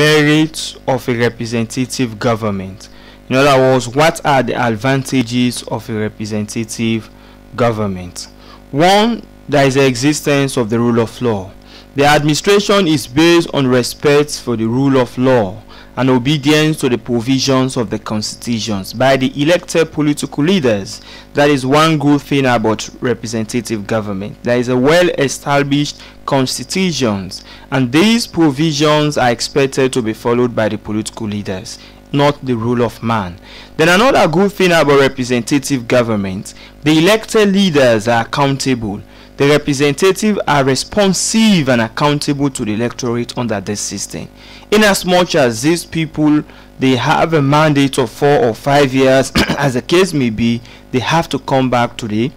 merits of a representative government? In other words, what are the advantages of a representative government? One, there is the existence of the rule of law. The administration is based on respect for the rule of law and obedience to the provisions of the constitutions by the elected political leaders. That is one good thing about representative government. There is a well-established constitutions and these provisions are expected to be followed by the political leaders not the rule of man. Then another good thing about representative government, the elected leaders are accountable the representatives are responsive and accountable to the electorate under this system. In as much as these people they have a mandate of four or five years, as the case may be, they have to come back to the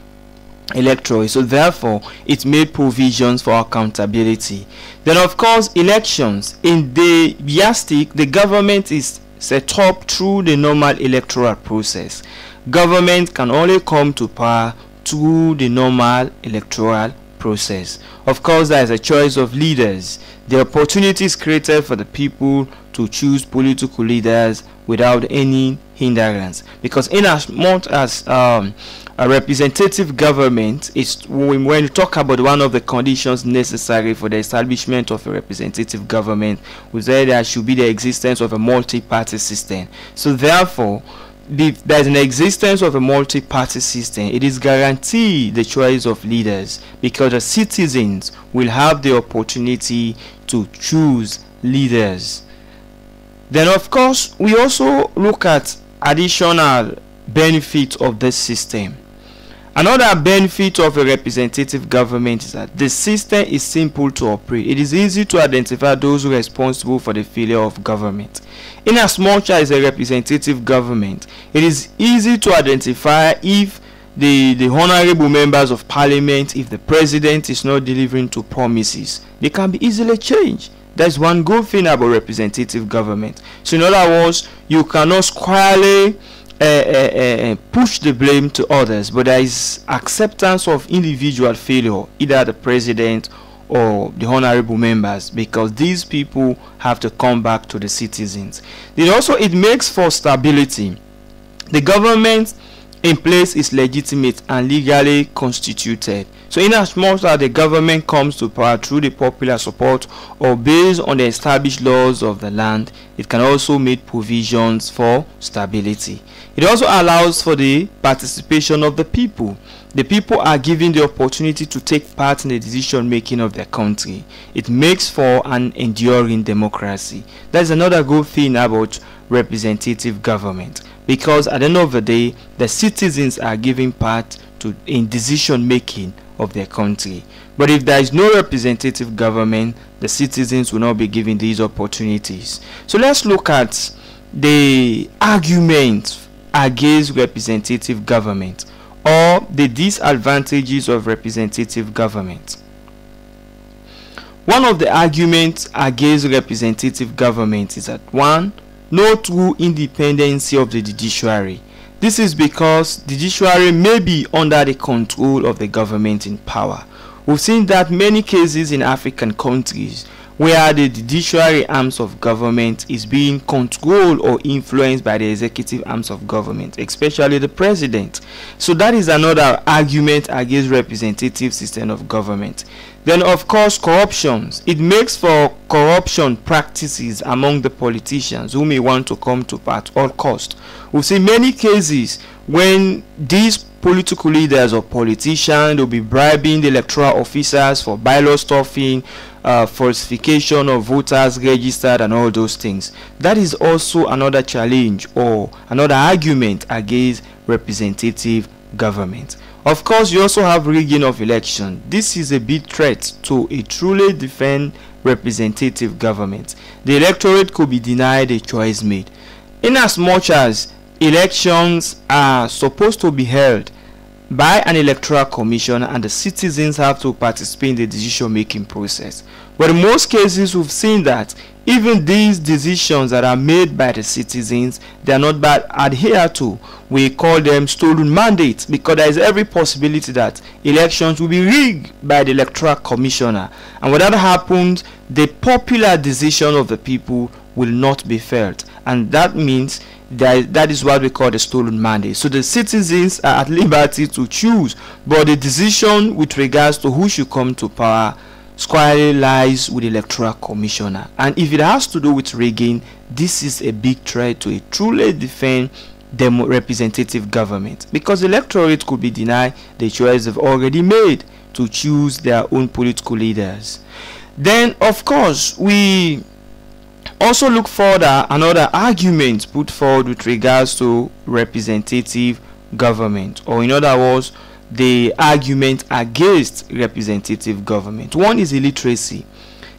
electorate. So therefore, it made provisions for accountability. Then of course, elections in the yardstick, the government is set up through the normal electoral process. Government can only come to power through the normal electoral process. Of course, there is a choice of leaders. The opportunity is created for the people to choose political leaders without any hindrance. Because in as much as um, a representative government is when we talk about one of the conditions necessary for the establishment of a representative government, we say there should be the existence of a multi-party system. So therefore, if there is an existence of a multi-party system, it is guaranteed the choice of leaders because the citizens will have the opportunity to choose leaders. Then of course, we also look at additional benefits of this system. Another benefit of a representative government is that the system is simple to operate. It is easy to identify those responsible for the failure of government. In as much as a representative government, it is easy to identify if the, the honorable members of parliament, if the president is not delivering to promises, they can be easily changed. That's one good thing about representative government. So in other words, you cannot squarely uh, push the blame to others, but there is acceptance of individual failure, either the president or the honorable members, because these people have to come back to the citizens. Then also, it makes for stability. The government in place is legitimate and legally constituted. So in as much as the government comes to power through the popular support or based on the established laws of the land, it can also make provisions for stability. It also allows for the participation of the people. The people are given the opportunity to take part in the decision making of their country. It makes for an enduring democracy. That's another good thing about representative government because at the end of the day the citizens are giving part to in decision making of their country. But if there is no representative government the citizens will not be given these opportunities. So let's look at the argument against representative government or the disadvantages of representative government. One of the arguments against representative government is that one no true independency of the judiciary. This is because the judiciary may be under the control of the government in power. We've seen that many cases in African countries where the judiciary arms of government is being controlled or influenced by the executive arms of government, especially the president. So that is another argument against representative system of government. Then of course corruptions. It makes for corruption practices among the politicians who may want to come to power at all cost. We've seen many cases when these political leaders or politicians will be bribing the electoral officers for ballot stuffing, uh, falsification of voters registered and all those things. That is also another challenge or another argument against representative government. Of course, you also have rigging of election. This is a big threat to a truly defend representative government. The electorate could be denied a choice made. In as much as elections are supposed to be held by an electoral commission and the citizens have to participate in the decision making process. But in most cases we've seen that even these decisions that are made by the citizens they are not bad. Adhered to we call them stolen mandates because there is every possibility that elections will be rigged by the electoral commissioner. And when that happens the popular decision of the people will not be felt and that means that that is what we call the stolen mandate. So the citizens are at liberty to choose but the decision with regards to who should come to power squarely lies with the electoral commissioner. And if it has to do with rigging this is a big threat to a truly defend demo representative government. Because the electorate could be denied the choice they've already made to choose their own political leaders. Then of course we also look further another argument put forward with regards to representative government or in other words the argument against representative government. One is illiteracy.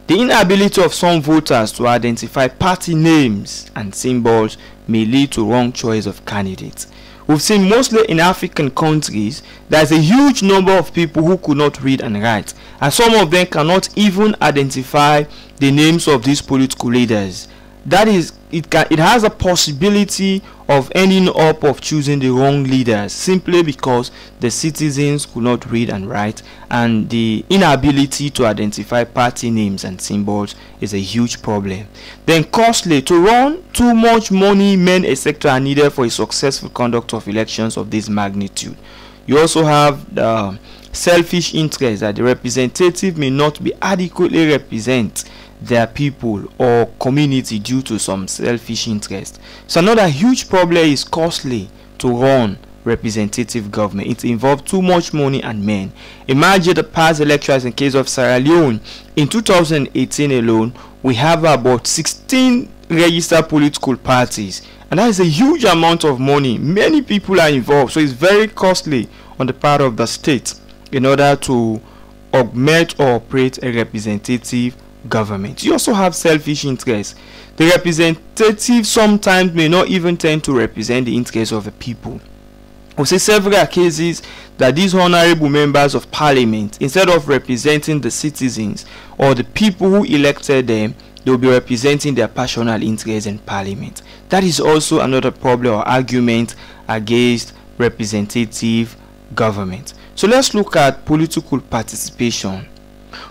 The inability of some voters to identify party names and symbols may lead to wrong choice of candidates we've seen mostly in african countries there's a huge number of people who could not read and write. And some of them cannot even identify the names of these political leaders that is it can it has a possibility of ending up of choosing the wrong leaders simply because the citizens could not read and write and the inability to identify party names and symbols is a huge problem. Then costly to run too much money men etc are needed for a successful conduct of elections of this magnitude. You also have the selfish interest that the representative may not be adequately represent their people or community due to some selfish interest. So another huge problem is costly to run representative government. It involves too much money and men. Imagine the past elections in case of Sierra Leone. In 2018 alone, we have about 16 registered political parties and that is a huge amount of money. Many people are involved so it's very costly on the part of the state in order to augment or operate a representative government. You also have selfish interests. The representative sometimes may not even tend to represent the interests of the people. We see several cases that these honorable members of parliament, instead of representing the citizens or the people who elected them, they will be representing their personal interests in parliament. That is also another problem or argument against representative government. So let's look at political participation.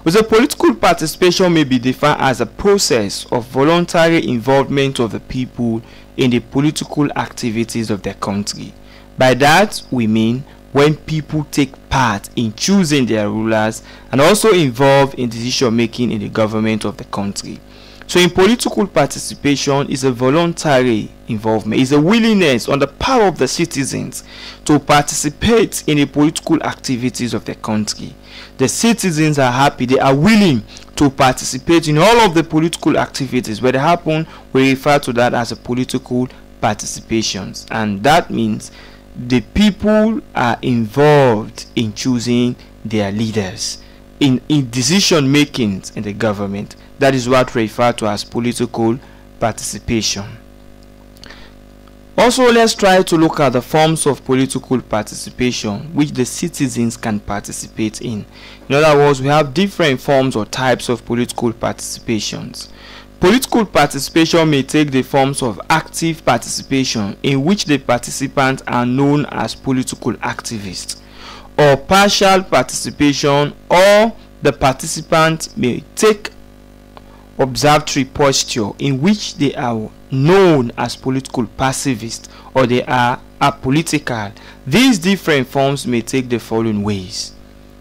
With a political participation may be defined as a process of voluntary involvement of the people in the political activities of their country. By that we mean when people take part in choosing their rulers and also involved in decision making in the government of the country. So in political participation is a voluntary involvement, is a willingness on the part of the citizens to participate in the political activities of the country. The citizens are happy, they are willing to participate in all of the political activities. Where they happen, we refer to that as a political participations. And that means the people are involved in choosing their leaders in, in decision making in the government that is what we refer to as political participation. Also, let's try to look at the forms of political participation which the citizens can participate in. In other words, we have different forms or types of political participations. Political participation may take the forms of active participation in which the participants are known as political activists or partial participation or the participant may take observatory posture in which they are known as political pacifists or they are apolitical. These different forms may take the following ways.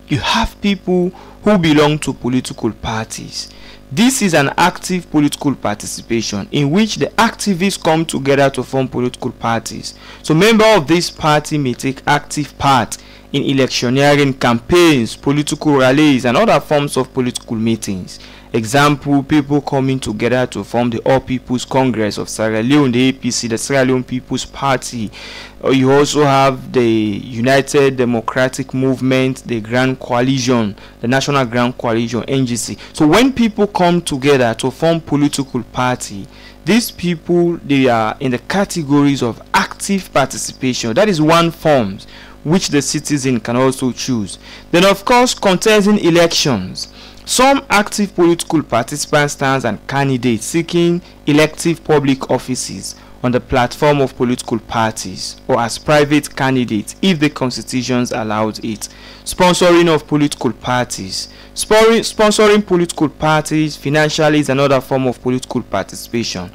You have people who belong to political parties. This is an active political participation in which the activists come together to form political parties. So member of this party may take active part in electioneering campaigns, political rallies and other forms of political meetings. Example, people coming together to form the All People's Congress of Sierra Leone, the APC, the Sierra Leone People's Party. Uh, you also have the United Democratic Movement, the Grand Coalition, the National Grand Coalition, NGC. So when people come together to form political party, these people they are in the categories of active participation. That is one forms which the citizen can also choose. Then of course contesting elections. Some active political participants stand as candidates seeking elective public offices on the platform of political parties or as private candidates if the constitutions allows it. Sponsoring of political parties. Sponsoring, sponsoring political parties financially is another form of political participation.